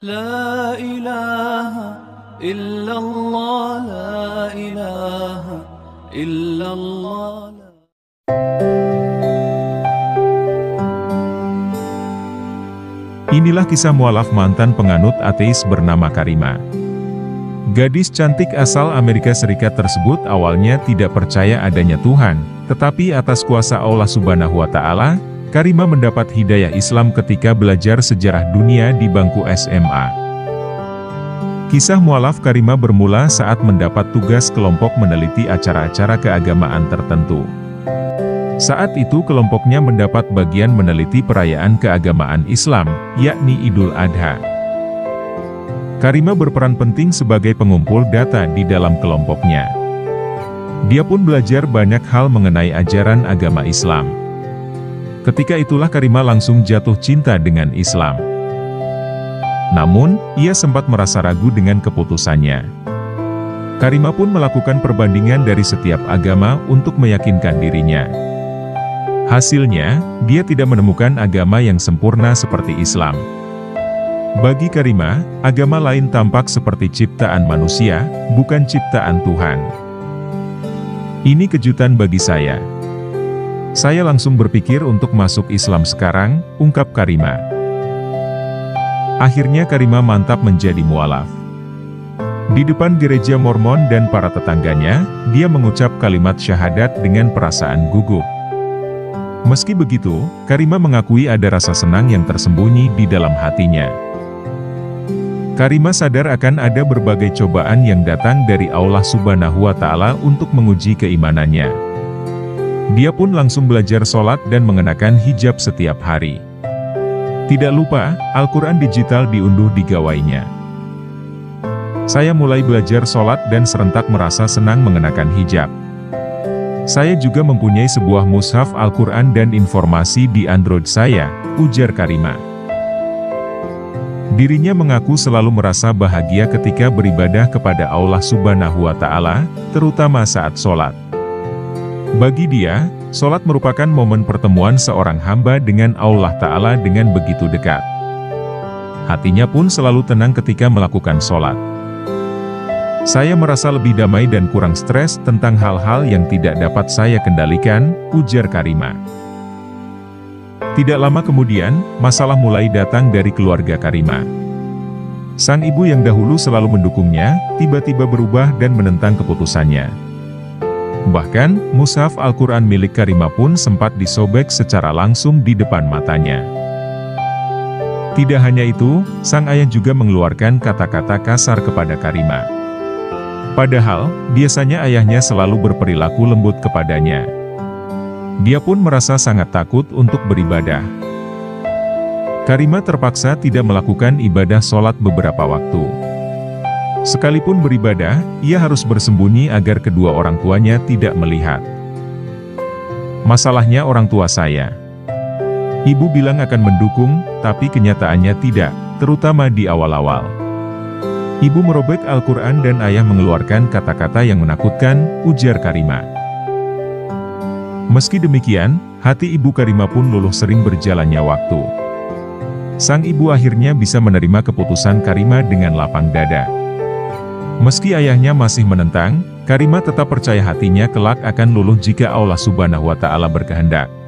لا إله إلا الله لا إله إلا الله Inilah kisah mualaf mantan penganut ateis bernama Karima. Gadis cantik asal Amerika Serikat tersebut awalnya tidak percaya adanya Tuhan, tetapi atas kuasa Allah Subhanahu wa Ta'ala, Karima mendapat hidayah Islam ketika belajar sejarah dunia di bangku SMA. Kisah mualaf Karima bermula saat mendapat tugas kelompok meneliti acara-acara keagamaan tertentu. Saat itu kelompoknya mendapat bagian meneliti perayaan keagamaan Islam, yakni Idul Adha. Karima berperan penting sebagai pengumpul data di dalam kelompoknya. Dia pun belajar banyak hal mengenai ajaran agama Islam. Ketika itulah Karima langsung jatuh cinta dengan Islam. Namun, ia sempat merasa ragu dengan keputusannya. Karima pun melakukan perbandingan dari setiap agama untuk meyakinkan dirinya. Hasilnya, dia tidak menemukan agama yang sempurna seperti Islam. Bagi Karima, agama lain tampak seperti ciptaan manusia, bukan ciptaan Tuhan. Ini kejutan bagi saya. Saya langsung berpikir untuk masuk Islam sekarang, ungkap Karima. Akhirnya Karima mantap menjadi mualaf. Di depan gereja Mormon dan para tetangganya, dia mengucap kalimat syahadat dengan perasaan gugup. Meski begitu, Karima mengakui ada rasa senang yang tersembunyi di dalam hatinya. Karima sadar akan ada berbagai cobaan yang datang dari Allah Subhanahu wa Ta'ala untuk menguji keimanannya. Dia pun langsung belajar sholat dan mengenakan hijab setiap hari. Tidak lupa, Al-Quran digital diunduh di gawainya. Saya mulai belajar sholat dan serentak merasa senang mengenakan hijab. Saya juga mempunyai sebuah mushaf Al-Quran dan informasi di Android saya, ujar Karima. Dirinya mengaku selalu merasa bahagia ketika beribadah kepada Allah Subhanahu wa Ta'ala, terutama saat sholat. Bagi dia, sholat merupakan momen pertemuan seorang hamba dengan Allah Ta'ala dengan begitu dekat. Hatinya pun selalu tenang ketika melakukan sholat. Saya merasa lebih damai dan kurang stres tentang hal-hal yang tidak dapat saya kendalikan, ujar Karima. Tidak lama kemudian, masalah mulai datang dari keluarga Karima. Sang ibu yang dahulu selalu mendukungnya, tiba-tiba berubah dan menentang keputusannya. Bahkan, mushaf Al-Quran milik Karima pun sempat disobek secara langsung di depan matanya. Tidak hanya itu, sang ayah juga mengeluarkan kata-kata kasar kepada Karima. Padahal, biasanya ayahnya selalu berperilaku lembut kepadanya. Dia pun merasa sangat takut untuk beribadah. Karima terpaksa tidak melakukan ibadah sholat beberapa waktu. Sekalipun beribadah, ia harus bersembunyi agar kedua orang tuanya tidak melihat. Masalahnya orang tua saya. Ibu bilang akan mendukung, tapi kenyataannya tidak, terutama di awal-awal. Ibu merobek Al-Quran dan ayah mengeluarkan kata-kata yang menakutkan, ujar Karima. Meski demikian, hati ibu Karima pun luluh sering berjalannya waktu. Sang ibu akhirnya bisa menerima keputusan Karima dengan lapang dada. Meski ayahnya masih menentang, Karima tetap percaya hatinya kelak akan luluh jika Allah subhanahu wa ta'ala berkehendak.